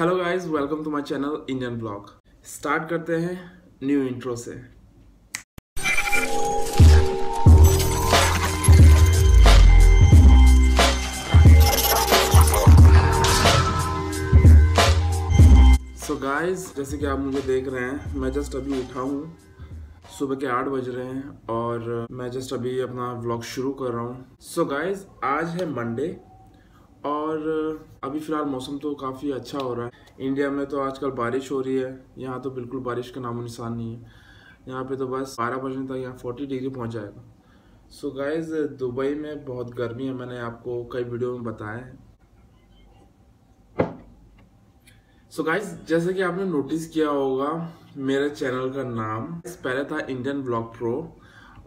Hello guys welcome to my channel Indian blog start करते हैं new intro से। सो so guys जैसे कि आप मुझे देख रहे हैं, मैं जस्ट अभी उठा हूँ। सुबह के आठ बज रहे हैं और मैं जस्ट अभी अपना व्लॉग शुरू कर रहा हूँ। सो so गाइस आज है मंडे और अभी फ़िलहाल मौसम तो काफ़ी अच्छा हो रहा है। इंडिया में तो आजकल बारिश हो रही है। यहाँ तो बिल्कुल बारिश का नामो निशान नहीं है। यहाँ पे तो बस बारह बजने तक यहाँ फोर्टी डिग्री पहुँच जाएगा। सो so गाइज़ दुबई में बहुत गर्मी है, मैंने आपको कई वीडियो में बताया है। सो गाइज़ जैसे कि आपने नोटिस किया होगा, मेरे चैनल का नाम, पहले था इंडियन ब्लॉग प्रो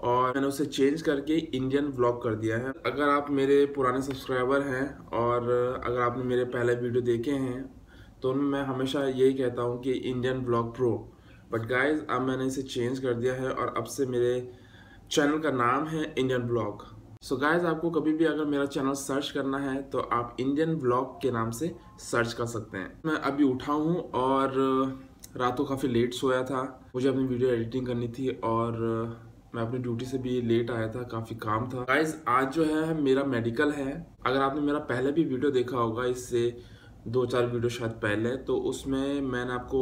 और मैंने उसे चेंज करके इंडियन ब्लॉग कर दिया है। अगर आप मेरे पुराने सब्सक्राइबर हैं और अगर आपने मेरे पहले वीडियो देखे हैं तो मैं हमेशा यही कहता हूँ कि Indian blog pro but guys अब मैंने इसे चेंज कर दिया है और अब से मेरे चैनल का नाम है इंडियन ब्लॉग सो गाइज़ आपको कभी भी अगर मेरा चैनल सर्च करना है तो आप इंडियन ब्लॉग के नाम से सर्च कर सकते हैं। मैं अभी उठा हूँ और रात को काफ़ी लेट सोया था। मुझे अपनी वीडियो एडिटिंग करनी थी और मैं अपनी ड्यूटी से भी लेट आया था, काफ़ी काम था। गाइज़ आज जो है, मेरा मेडिकल है। अगर आपने मेरा पहले भी वीडियो देखा होगा, इससे दो चार वीडियो शायद पहले तो उसमें मैंने आपको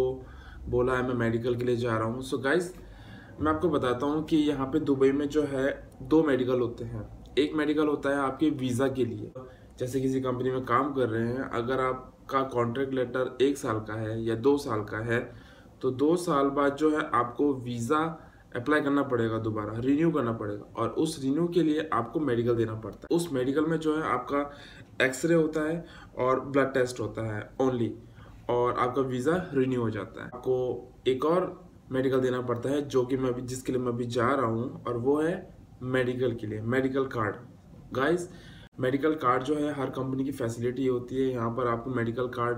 बोला है, मैं मेडिकल के लिए जा रहा हूँ। सो गाइज़ मैं आपको बताता हूँ कि यहाँ पे दुबई में जो है, दो मेडिकल होते हैं। एक मेडिकल होता है आपके वीज़ा के लिए। जैसे किसी कंपनी में काम कर रहे हैं, अगर आपका कॉन्ट्रैक्ट लेटर एक साल का है या दो साल का है तो दो साल बाद जो है, आपको वीज़ा अप्लाई करना पड़ेगा दोबारा रिन्यू करना पड़ेगा और उस रिन्यू के लिए आपको मेडिकल देना पड़ता है। उस मेडिकल में जो है आपका एक्सरे होता है और ब्लड टेस्ट होता है ओनली और आपका वीज़ा रिन्यू हो जाता है। आपको एक और मेडिकल देना पड़ता है जो कि मैं अभी, जिसके लिए मैं अभी जा रहा हूँ और वो है मेडिकल के लिए medical card guys medical card जो है हर कंपनी की फैसिलिटी होती है। यहाँ पर आपको मेडिकल कार्ड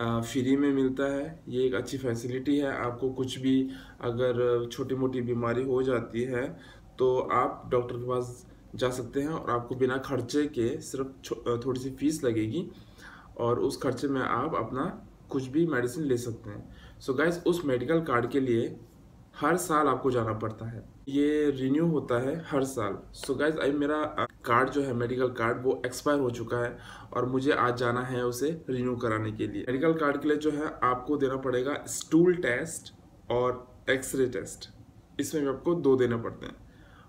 फ्री में मिलता है, ये एक अच्छी फैसिलिटी है। आपको कुछ भी अगर छोटी मोटी बीमारी हो जाती है तो आप डॉक्टर के पास जा सकते हैं और आपको बिना खर्चे के सिर्फ़ थोड़ी सी फ़ीस लगेगी और उस खर्चे में आप अपना कुछ भी मेडिसिन ले सकते हैं। सो so गाइस उस मेडिकल कार्ड के लिए हर साल आपको जाना पड़ता है। ये रिन्यू होता है हर साल। सो so गाइज़ अभी मेरा कार्ड जो है, मेडिकल कार्ड, वो एक्सपायर हो चुका है और मुझे आज जाना है उसे रिन्यू कराने के लिए। मेडिकल कार्ड के लिए जो है, आपको देना पड़ेगा स्टूल टेस्ट और एक्सरे टेस्ट। इसमें भी आपको दो देने पड़ते हैं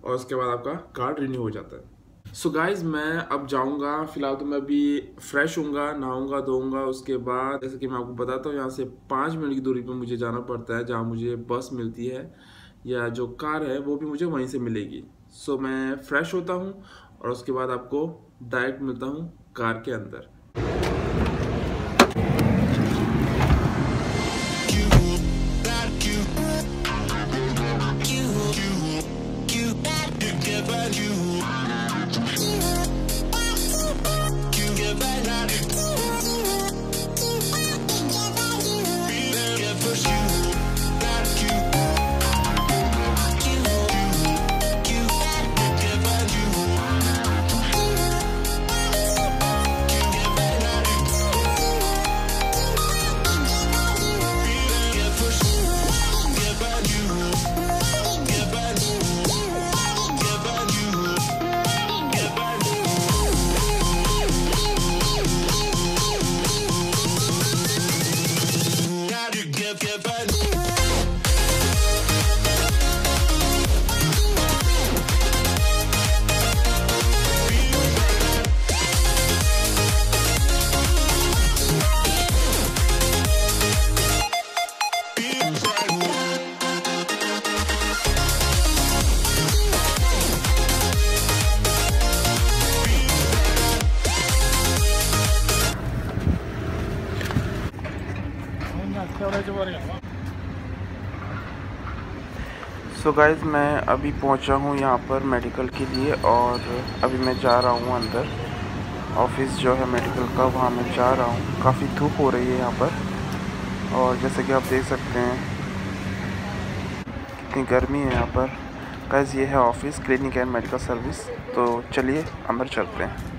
और उसके बाद आपका कार्ड रिन्यू हो जाता है। सो so गाइज़ मैं अब जाऊँगा, फ़िलहाल तो मैं अभी फ्रेश हूँगा, नहाऊँगा, धोऊँगा, उसके बाद जैसे कि मैं आपको बताता हूँ, यहाँ से पाँच मिनट की दूरी पर मुझे जाना पड़ता है, जहाँ मुझे बस मिलती है या जो कार है, वो भी मुझे वहीं से मिलेगी। सो मैं फ्रेश होता हूँ और उसके बाद आपको डायरेक्ट मिलता हूँ कार के अंदर। सो गाइज़ मैं अभी पहुँचा हूँ यहाँ पर मेडिकल के लिए और अभी मैं जा रहा हूँ अंदर। ऑफ़िस जो है मेडिकल का, वहाँ मैं जा रहा हूँ। काफ़ी धूप हो रही है यहाँ पर। और जैसे कि आप देख सकते हैं, कितनी गर्मी है यहाँ पर। गाइज़ ये है office clinic and medical service तो चलिए, अंदर चलते हैं।